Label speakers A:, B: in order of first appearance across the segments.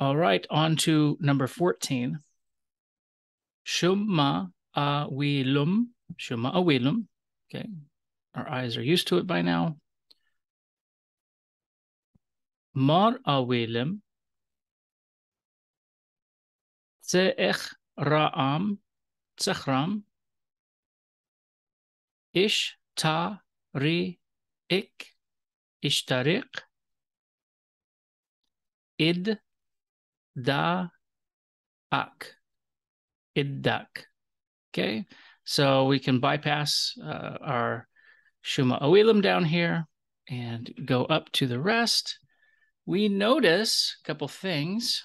A: All right, on to number 14. Shumma awilum. Shumma awilum. Okay. Our eyes are used to it by now. Mar awilim. Tse'ech ra'am. Tsechram. Ish ta ri ik. Ishtarik. Id da ak. Iddak. Okay, so we can bypass uh, our Shuma Oilim down here and go up to the rest. We notice a couple things.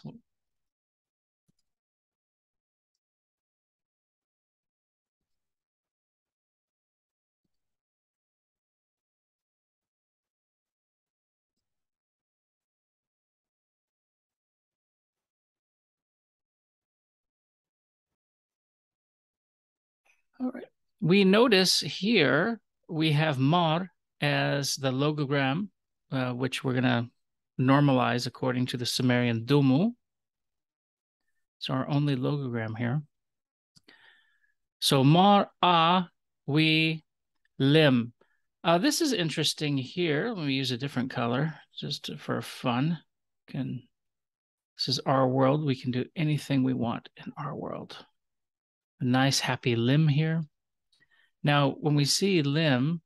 A: All right. We notice here we have mar as the logogram, uh, which we're going to normalize according to the Sumerian dumu. It's our only logogram here. So mar a we lim. Uh, this is interesting here. Let me use a different color just for fun. Can this is our world. We can do anything we want in our world a nice happy limb here. Now, when we see limb,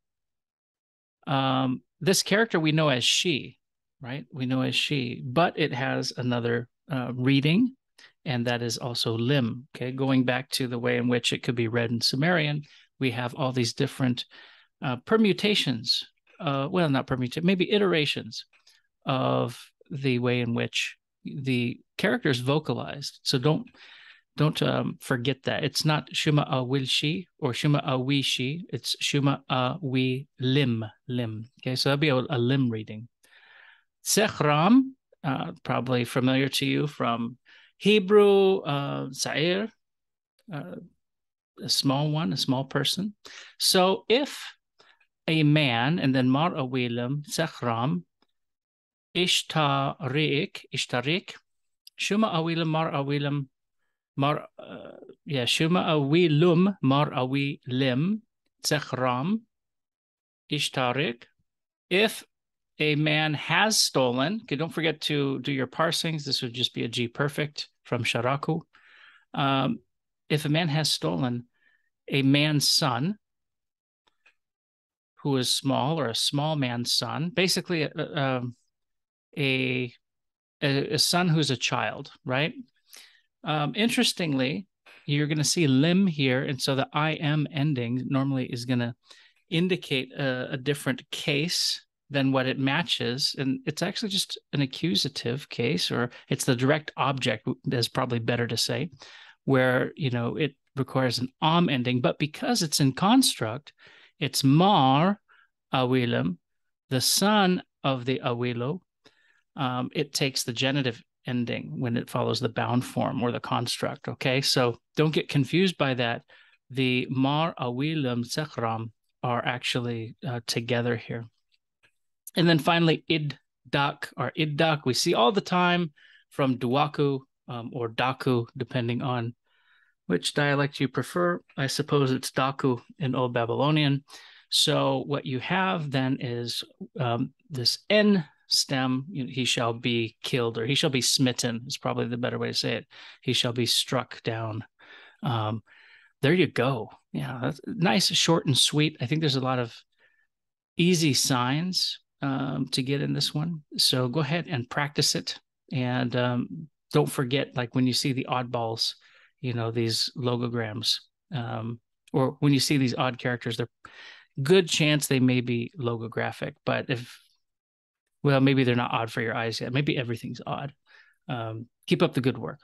A: um, this character we know as she, right? We know as she, but it has another uh, reading, and that is also limb. Okay, going back to the way in which it could be read in Sumerian, we have all these different uh, permutations. Uh, well, not permutation, maybe iterations of the way in which the character is vocalized. So don't don't um, forget that. It's not shuma a will or shuma a we it's shuma a we lim lim. Okay so that'd be a, a lim reading. Sechram uh, probably familiar to you from hebrew uh, sa'ir uh, a small one a small person. So if a man and then mar awilim sechram ishtarik ishtarik shuma awilim mar awilim mar uh, yeah shuma awi lum mar awi lim zechram ishtarik if a man has stolen okay don't forget to do your parsings. This would just be a g perfect from sharaku. Um, if a man has stolen a man's son who is small or a small man's son basically a, uh, um, a, a, a son who's a child right um, interestingly, you're going to see lim here. And so the IM ending normally is going to indicate a, a, different case than what it matches. And it's actually just an accusative case, or it's the direct object, is probably better to say, where, you know, it requires an om ending. But because it's in construct, it's mar awilim, the son of the awilo. Um, it takes the genitive ending when it follows the bound form or the construct. Okay, so don't get confused by that. The mar awilim zechram are actually uh, together here. And then finally, id dak or iddak, we see all the time from duaku um, or daku, depending on which dialect you prefer. I suppose it's daku in Old Babylonian. So what you have then is um, this n stem, he shall be killed or he shall be smitten, is probably the better way to say it. He shall be struck down. Um, there you go. Yeah, nice, short and sweet. I think there's a lot of easy signs um, to get in this one. So go ahead and practice it. And um, don't forget, like when you see the oddballs, you know, these logograms, um, or when you see these odd characters, they're good chance they may be logographic. But if well, maybe they're not odd for your eyes yet. Maybe everything's odd. Um, keep up the good work.